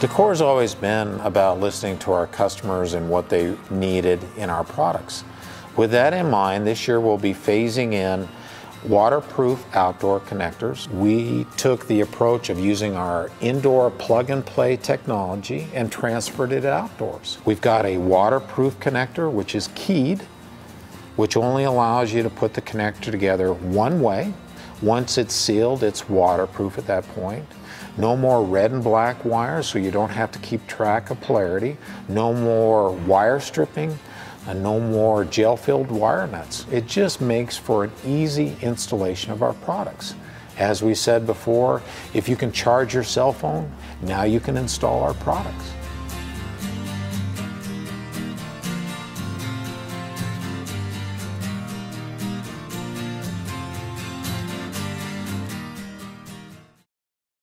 DEKOR's always been about listening to our customers and what they needed in our products. With that in mind, this year we'll be phasing in waterproof outdoor connectors. We took the approach of using our indoor plug and play technology and transferred it outdoors. We've got a waterproof connector, which is keyed, which only allows you to put the connector together one way. Once it's sealed, it's waterproof at that point. No more red and black wires, so you don't have to keep track of polarity. No more wire stripping, and no more gel-filled wire nuts. It just makes for an easy installation of our products. As we said before, if you can charge your cell phone, now you can install our products.